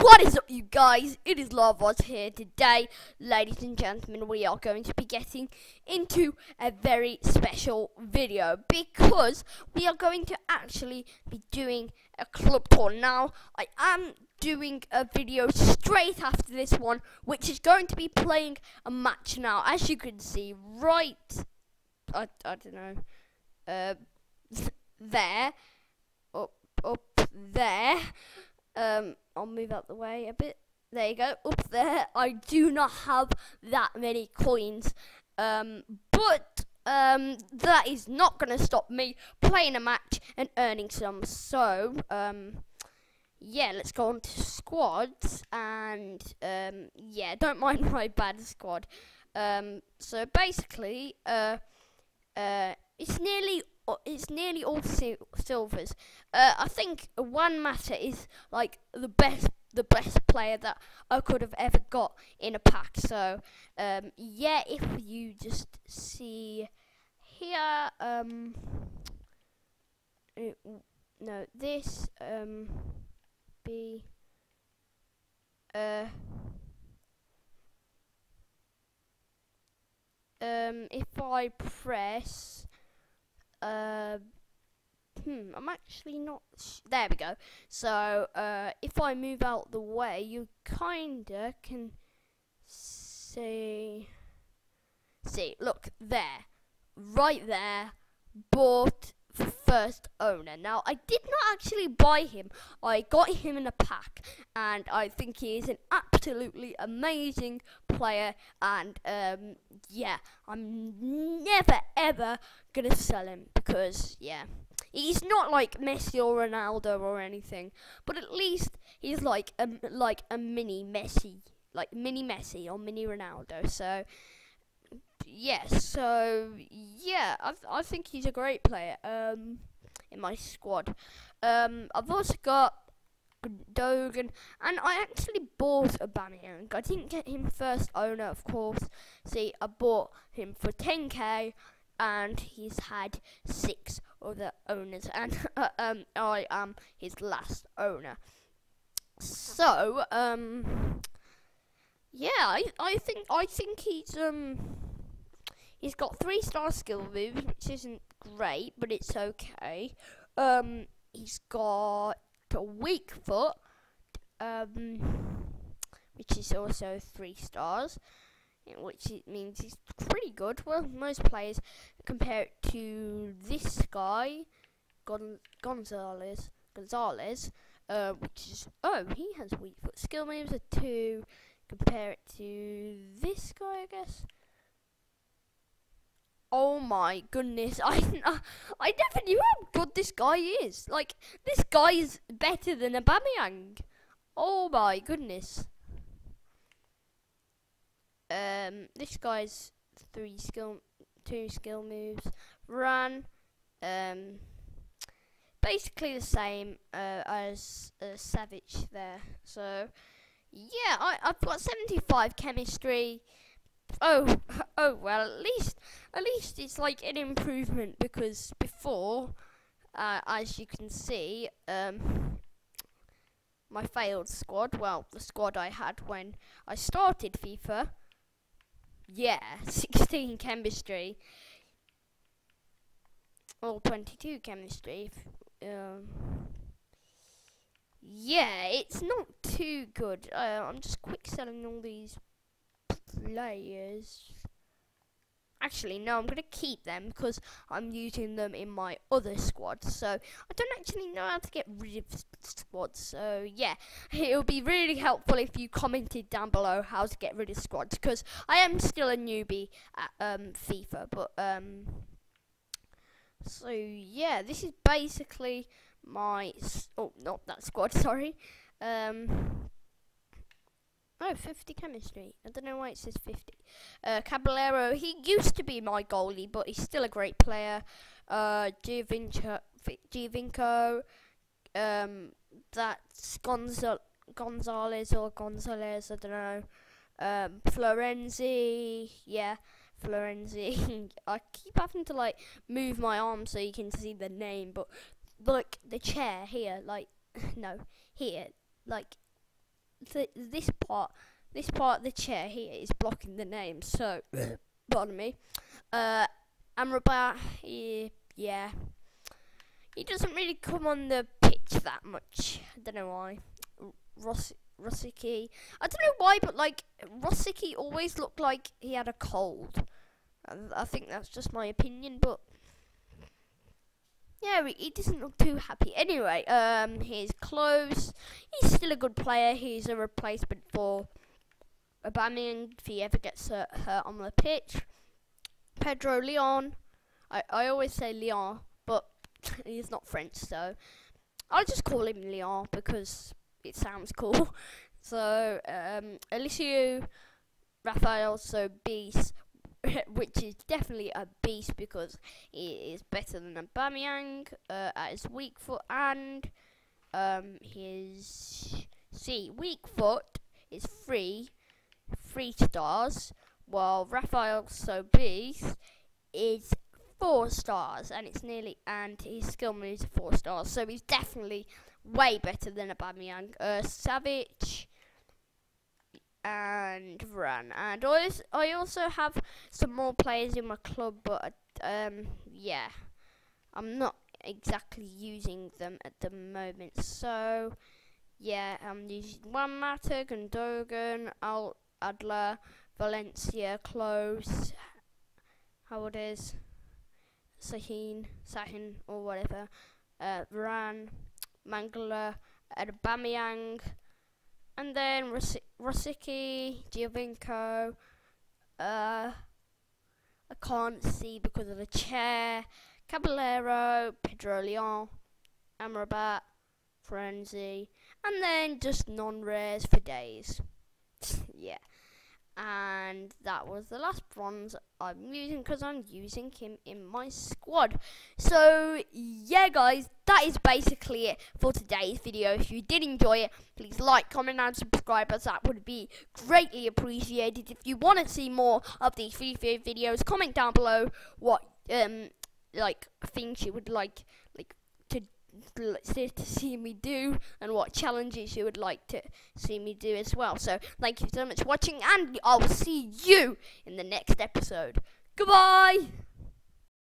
What is up you guys? It is Larvozz here today. Ladies and gentlemen, we are going to be getting into a very special video because we are going to actually be doing a club tour. Now, I am doing a video straight after this one, which is going to be playing a match now. As you can see, right, I, I don't know, uh, there, up, up there. Um, I'll move out the way a bit. There you go, up there. I do not have that many coins, um, but um, that is not going to stop me playing a match and earning some. So, um, yeah, let's go on to squads, and um, yeah, don't mind my bad squad. Um, so basically, uh, uh, it's nearly it's nearly all sil silvers. Uh, I think Juan Mata is like the best the best player that I could have ever got in a pack. So um, yeah, if you just see here, um, no, this um, be uh. Um, if I press uh, hmm, I'm actually not. there we go. So, uh, if I move out the way, you kinda can see. See, look there, right there. Bought first owner. Now, I did not actually buy him. I got him in a pack, and I think he is an absolutely amazing player. And um, yeah, I'm never ever gonna sell him because yeah. He's not like Messi or Ronaldo or anything, but at least he's like a like a mini Messi, like mini Messi or mini Ronaldo. So yes, yeah, so yeah, I I think he's a great player. Um, in my squad. Um, I've also got Dogan, and I actually bought a Aubameyang. I didn't get him first owner, of course. See, I bought him for 10k, and he's had six other owners, and uh, um, I am his last owner. So, um, yeah, I I think I think he's um he's got three star skill moves, which isn't great, but it's okay. Um, he's got a weak foot, um, which is also three stars, which it means he's pretty good. Well, most players compare it to this guy, Gon Gonzalez. Gonzalez, uh, which is oh, he has weak foot. Skill moves are two. Compare it to this guy, I guess. Oh my goodness, I I never knew how good this guy is. Like, this guy is better than Aubameyang. Oh my goodness. Um, this guy's three skill, two skill moves, run, um, basically the same uh, as uh, Savic there. So, yeah, I, I've got 75 chemistry. Oh, oh well. At least, at least it's like an improvement because before, uh, as you can see, um, my failed squad. Well, the squad I had when I started FIFA. Yeah, 16 chemistry. Or 22 chemistry. Um, yeah, it's not too good. Uh, I'm just quick selling all these players. Actually, no, I'm going to keep them because I'm using them in my other squad. So, I don't actually know how to get rid of squads. So, yeah, it would be really helpful if you commented down below how to get rid of squads. Because I am still a newbie at um, FIFA. But, um, so, yeah, this is basically my... Oh, not that squad, sorry. Um, Oh, 50 chemistry. I don't know why it says 50. Uh, Caballero, he used to be my goalie, but he's still a great player. Uh, Giovinco, um, that's Gonzal Gonzalez or Gonzalez, I don't know. Um, Florenzi, yeah, Florenzi. I keep having to like move my arm so you can see the name, but look, the chair here, like, no, here, like, th- this part, this part of the chair here is blocking the name. So, pardon me. Uh, Amrabat, he, yeah, he doesn't really come on the pitch that much. I don't know why. Ross Rosicky, I don't know why, but like Rosicky always looked like he had a cold. I, I think that's just my opinion, but yeah, he, doesn't look too happy. Anyway, um, he's close. He's still a good player. He's a replacement for Aubameyang if he ever gets hurt, hurt on the pitch. Pedro Leon. I, I always say Leon, but he's not French, so I'll just call him Leon because it sounds cool. so, um, Eliseu, Raphael, so Beast, which is definitely a beast because he is better than Aubameyang uh, at his weak foot and um, his see weak foot is three three stars while Raphael so beast is four stars and it's nearly and his skill moves are four stars. So he's definitely way better than Aubameyang uh, Savic and run. And I also have some more players in my club, but um, yeah, I'm not exactly using them at the moment. So yeah, I'm using Juan Mata, Gundogan, Al Adler, Valencia, Klose, how it is, Sahin, Sahin, or whatever, uh, Varane, Mangala, Aubameyang and then Rosicky, Giovinco, uh, I can't see because of the chair, Caballero, Pedro Leon, Amrabat, Florenzi, and then just non-rares for days. yeah and that was the last bronze I'm using because I'm using him in my squad. So yeah guys, that is basically it for today's video. If you did enjoy it, please like, comment and subscribe as that would be greatly appreciated. If you want to see more of these FIFA videos, comment down below what um like things you would like like to see me do and what challenges you would like to see me do as well. So thank you so much for watching and I'll see you in the next episode. Goodbye!